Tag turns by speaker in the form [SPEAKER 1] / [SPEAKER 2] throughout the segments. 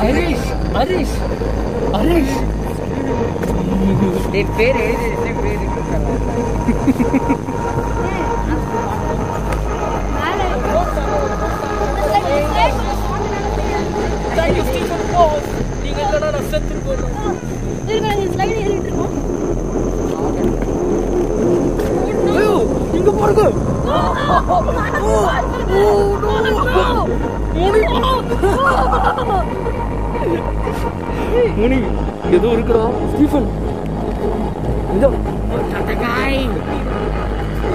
[SPEAKER 1] ஹரிஷ் ஹரிஷ் ஹரிஷ். என் பேர் எழுதி வச்சு பேர் நீங்க இல்லைனா நான் செத்து போயிடுவேன் ஐயோ இங்க பாருங்க முனி ஏதோ இருக்குடா. ஸ்டீஃபன். இதோ. தட்டகாய்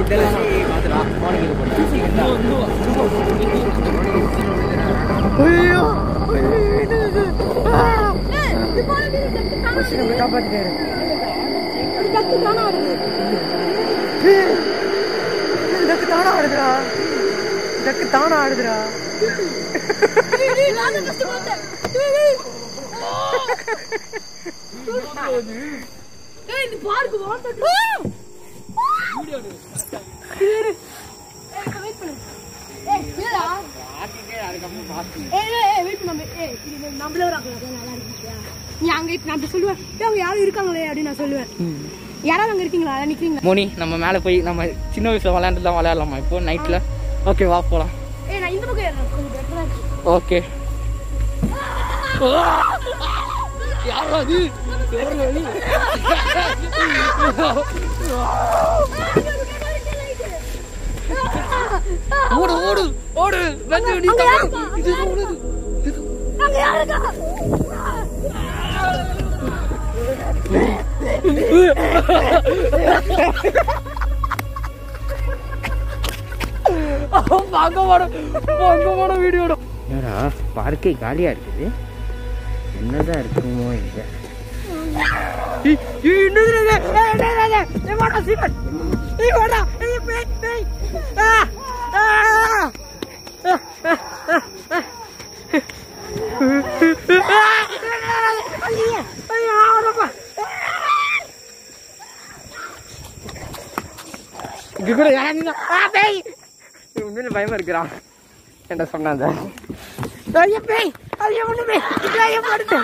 [SPEAKER 1] இதெல்லாம் பாத்துடா ஐயோ நம்மளை காப்பாத்திட்டாரு. இதற்கு தானா ஆடுதுடா இதற்கு தானா ஆடுதுடா
[SPEAKER 2] நீ அங்க நான் சொல்லுவேன் அவங்க யாரும் இருக்காங்களே அப்படின்னு நான் சொல்லுவேன் யாராவது அங்க இருக்கீங்களா? அதான் நிக்கிறீங்களா?
[SPEAKER 1] மோனி நம்ம மேலே போய் நம்ம சின்ன வயசுல விளையாண்டுலாம் விளையாடலாமா? இப்போ நைட்டில் ஓகே வா போகலாம். ஓகே யாரா அது? ஓடு ஓடு ஓடு. இது ஓடுது பங்கமான வீடியோட. என்னடா பார்க்கே காலியா இருக்குது. என்னதான் இருக்குமோ இங்க. இங்க கூட உண்மையில பயமா இருக்கிறான் என்ன சொன்னாங்க ஐயா பேய்! ஐயா ஒண்ணு ஐயா படுத்து